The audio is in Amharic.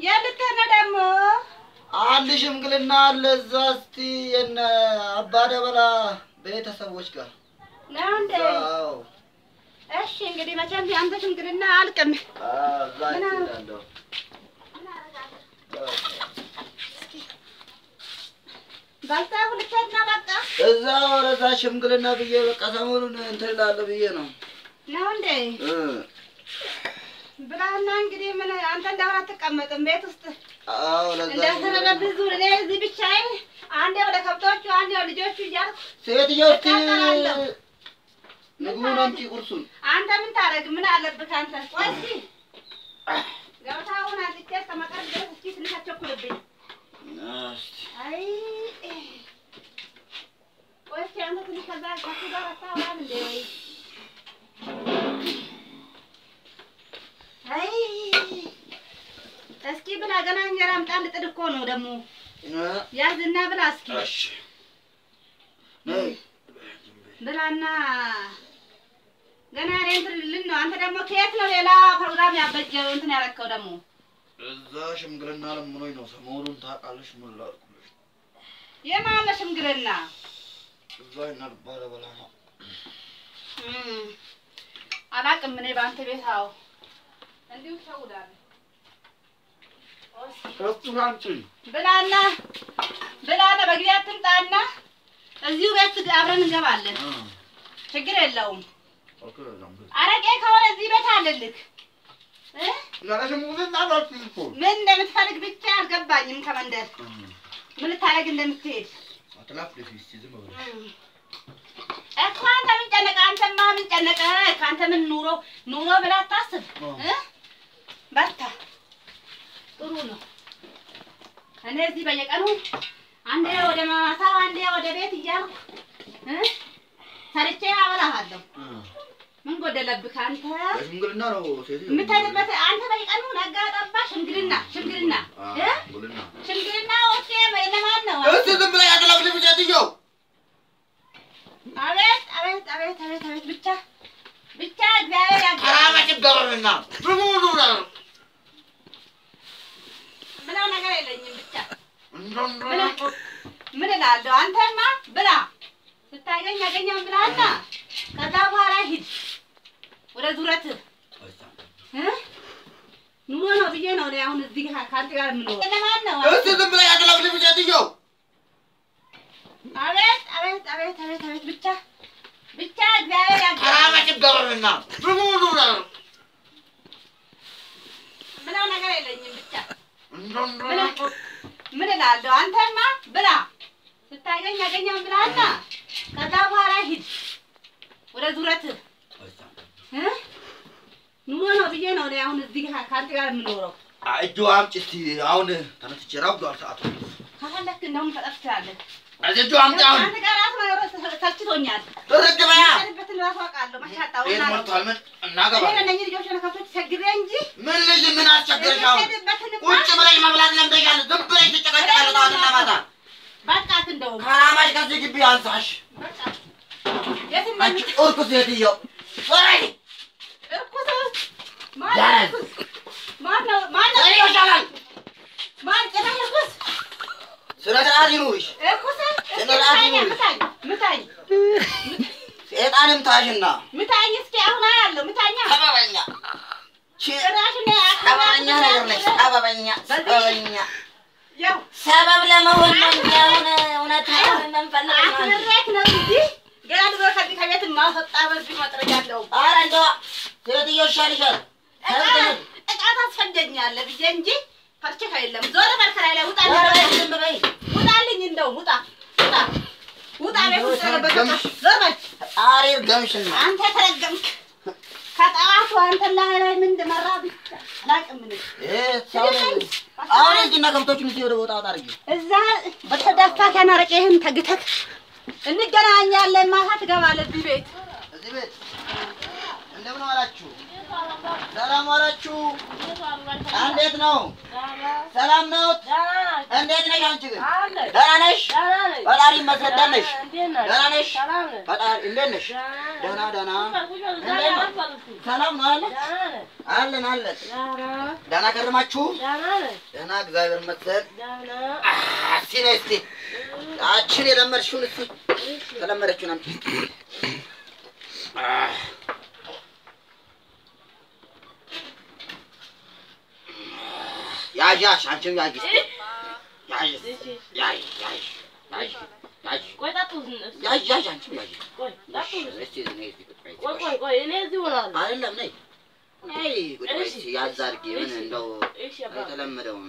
የልትህ ነው ደግሞ አንድ ሽምግልና አለ እዛ። እስቲ የነ አባ ደበላ ቤተሰቦች ጋር ነው እንዴ? አዎ፣ እሺ እንግዲህ መቼም የአንተ ሽምግልና አልቅም። ልትሄድ ነው በቃ እዛ ወደዛ ሽምግልና ብዬ በቃ ሰሞኑን እንትን እላለሁ ብዬ ነው ነው እንዴ? እ ብላና እንግዲህ ምን አንተ እንደሆነ አትቀመጥም ቤት ውስጥ አዎ፣ ለዛ እንደተረበብህ ዙር እኔ እዚህ ብቻዬን አንዴ ወደ ከብቶቹ አንዴ ወደ ልጆቹ እያልኩ ሴትዮ ምግቡን አምጪ ቁርሱን። አንተ ምን ታደርግ? ምን አለብህ አንተ? ቆይ እስኪ ገብታውን አንጥቼ እስከማቀርብ ድረስ እስኪ ትንሽ አትቸኩልብኝ። አይ ቆይ እስኪ አንተ ትንሽ ከዛ ከሱ ጋር አታወራም እንዴ? እስኪ ብላ ገና እንጀራ ምጣድ ልጥድ እኮ ነው ደግሞ ያዝና ብላ እስኪ ብላና ገና እኔ እንትን ልል ነው። አንተ ደግሞ ከየት ነው ሌላ ፕሮግራም ያበጀው እንትን ያረከው ደግሞ እዛ ሽምግልና ለምኖኝ ነው። ሰሞኑን ታውቃለሽ ምን ላድርግልሽ? የማን ነው ሽምግልና? እዛ ይናልባ ለበላ ነው። እም፣ አላቅም እኔ በአንተ ቤት አዎ፣ እንዲሁ እሸውዳለሁ። እሱን አምጪ። ብላና ብላና በጊዜ አትምጣና እዚሁ ቤት አብረን እንገባለን። ችግር የለውም። አረቄ ከሆነ እዚህ ቤት አለልክ። ምን እንደምትፈልግ ብቻ አልገባኝም። ከመንደር። ምን ልታደርግ እንደምትሄድ? እኮ አንተ ምን ጨነቀ? አንተማ ምን ጨነቀ? ከአንተ ምን ኑሮ ኑሮ ብለህ አታስብ። እ? በርታ፣ ጥሩ ነው። እኔ እዚህ በየቀኑ አንዴ ወደ ማታ አንዴ ወደ ቤት እያልኩ እ ሰርቼ አበላሃለሁ። ምን ጎደለብህ አንተ? ለሽምግልና ነው ሴትዮ የምትሄድበት አንተ በየቀኑ ነጋ ጠባ ሽምግልና ሽምግልና እ ሽምግልና ሽምግልና ወስጄ ለማን ነው? እስኪ ዝም ብለሽ አትላፍልፊ ሴትዮ አቤት አቤት አቤት አቤት አቤት ብቻ ብቻ እግዚአብሔር ያግዛል። አራመጭ ገበርና ብዙ ብዙ ነው ምለው ነገር የለኝም ብቻ እንደም ምን እላለሁ? አንተማ ብላ ስታገኝ ያገኘውን ብላና ከዛ በኋላ ሂድ ወደ ዙረት እ ኑሮ ነው ብዬ ነው እኔ አሁን እዚህ ጋር ከአንተ ጋር የምኖረው። ለማን ነው? እስኪ ዝም ብለሽ አትላፍልፊ ሴትዮ አቤት አቤት አቤት አቤት አቤት ብቻ ብቻ እግዚአብሔር ያግዛል። አራመጭ ብዙ ነው ምለው ነገር የለኝም ብቻ እንደም ምን እላለሁ? አንተማ ብላ ስታገኝ ያገኘውን ብላና ከዛ በኋላ ሂድ ወደ ዙረት እ ኑሮ ነው ብዬ ነው እኔ አሁን እዚህ ከአንተ ጋር የምኖረው። እጁ አምጪ እስኪ አሁን ተነስቼ ረብዷል ሰዓቱ ከፈለክ እንደውም ትችላለህ። እጁ አምጪ አሁን። አንተ ጋር መኖር ሰልችቶኛል። ድርግ በያ የምትሄድበትን ራሱ አውቃለሁ። ማሻጣው ቤት ሞልቷል ምን? እናገባ እኔ ለእነኝህ ልጆች ሆነ ከብቶች ቸግሬ እንጂ ምን ልጅ ምን አስቸገረሽ አሁን? ቁጭ ብለሽ መብላት ለምደሻል ዝም ብለሽ ትጨቀጨቃለሽ ጠዋትና ማታ። በቃት እንደውም። ከራማሽ ከዚህ ግቢ አንሳሽ። አንቺ እርኩስ ሴትዮ። ወረይ እርኩስ ማን? ማን ነው? ማን ነው? እኔ ይሻላል! ማን ጭራሽ እርኩስ ስነ ስርዓት ይኑርሽ ምታኝ ይኑርሽ። ምታኝ ታሽና ምታኝ እስኪ አሁን አያለሁ። ምታኛ? እኔ ሰበበኛ ነገር ነሽ ሰበበኛ ሰበበኛ ያው ሰበብ ለመሆን ነው እንጂ አሁን እውነት የምንፈልገው ነው እንጂ። ገና ድሮ ከዚህ ከቤት ማስወጣ በዚህ መጥረግ ያለው ኧረ እንደው ይሻልሻል እቃ ታስፈጀኛለህ ብዬ እንጂ ፈርቼክ አይደለም። ዞር በል ከላይ ላይ ውጣ ኧረ ዝም በይ ውጣልኝ፣ እንደው ውጣ ውጣ ውጣ ቤት ውስጥ ዞር በል አንተ ተረገምክ። ከጠዋቱ አንተ ላይ ላይ ምን እንደመራ ብቻ አላውቅም እዛ በተደፋ ከናረቄህን ተግተክ እንገናኛለን። ማታ ትገባለህ እዚህ ቤት። እዚህ ቤት እንደምን ዋላችሁ? ሰላም ዋላችሁ? እንዴት ነው? ሰላም ነው? እንዴት ነሽ አንቺ ግን? ደህና ነሽ? ፈጣሪ ይመስገን። ደህና ነሽ? ደህና ነሽ? ፈጣሪ እንዴት ነሽ? ደህና ደህና። ሰላም ነው አለ አለን አለን። ደህና ከረማችሁ? ደህና እግዚአብሔር ይመስገን። እስኪ ነይ እስኪ አችን የለመድሽውን እስኪ ተለመደችውን አምጪ። ያዥ ያዥ አንቺም ያዥ እስኪ ያዥ ያዥ ያዥ ያዥ ያዥ ያዥ ያዥ አንቺም ያዥ እስኪ ነይ እስኪ ቁጭ በይ እስኪ። አይደለም ነይ ነይ ቁጭ በይ ያዝ አድርጊ ምን እንደው የተለመደውን